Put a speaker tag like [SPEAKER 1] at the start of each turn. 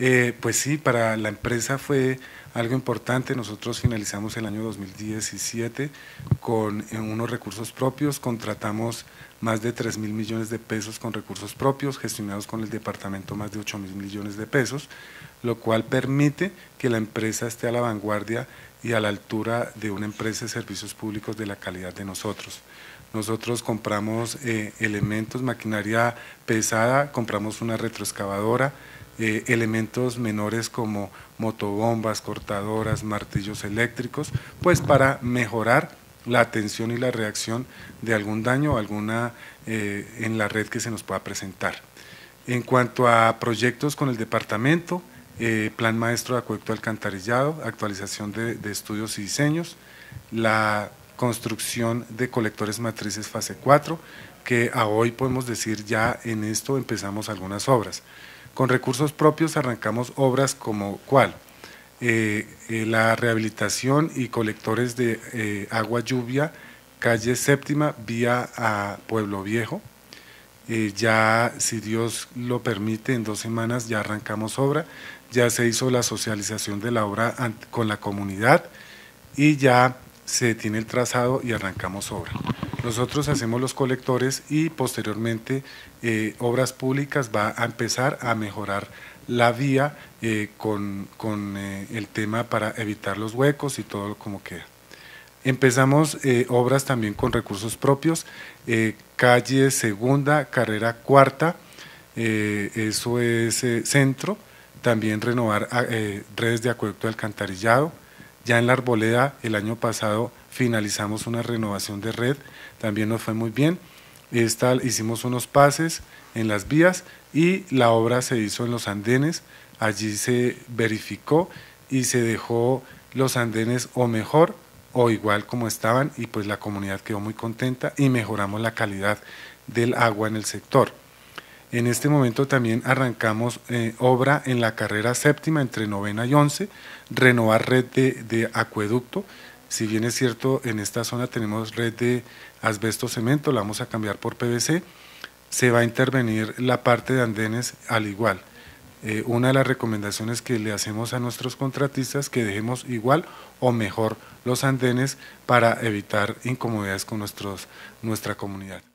[SPEAKER 1] Eh, pues sí, para la empresa fue algo importante. Nosotros finalizamos el año 2017 con eh, unos recursos propios, contratamos más de 3 mil millones de pesos con recursos propios, gestionados con el departamento más de 8 mil millones de pesos, lo cual permite que la empresa esté a la vanguardia y a la altura de una empresa de servicios públicos de la calidad de nosotros. Nosotros compramos eh, elementos, maquinaria pesada, compramos una retroexcavadora, eh, elementos menores como motobombas, cortadoras, martillos eléctricos, pues para mejorar la atención y la reacción de algún daño o alguna eh, en la red que se nos pueda presentar. En cuanto a proyectos con el departamento, eh, plan maestro de acueducto alcantarillado, actualización de, de, estudios y diseños, la construcción de colectores matrices fase 4, que a hoy podemos decir ya en esto empezamos algunas obras. Con recursos propios arrancamos obras como cuál, eh, eh, la rehabilitación y colectores de eh, agua lluvia, calle séptima, vía a Pueblo Viejo. ya, si Dios lo permite, en dos semanas ya arrancamos obra, ya se hizo la socialización de la obra con la comunidad y ya se tiene el trazado y arrancamos obra. Nosotros hacemos los colectores y posteriormente eh, Obras Públicas va a empezar a mejorar la vía eh, con, eh, el tema para evitar los huecos y todo como queda. Empezamos obras también con recursos propios, calle segunda, carrera cuarta, eso es centro, también renovar redes de acueducto alcantarillado, ya en la arboleda el año pasado finalizamos una renovación de red, también nos fue muy bien. Esta, hicimos unos pases en las vías y la obra se hizo en los andenes, allí se verificó y se dejó los andenes o mejor o igual como estaban y pues la comunidad quedó muy contenta y mejoramos la calidad del agua en el sector. En este momento también arrancamos eh, obra en la carrera séptima entre novena y once, renovar red de, acueducto. Si bien es cierto, en esta zona tenemos red de asbesto cemento, la vamos a cambiar por PVC, se va a intervenir la parte de andenes al igual. Eh, una de las recomendaciones que le hacemos a nuestros contratistas que dejemos igual o mejor los andenes para evitar incomodidades con nuestros, nuestra comunidad.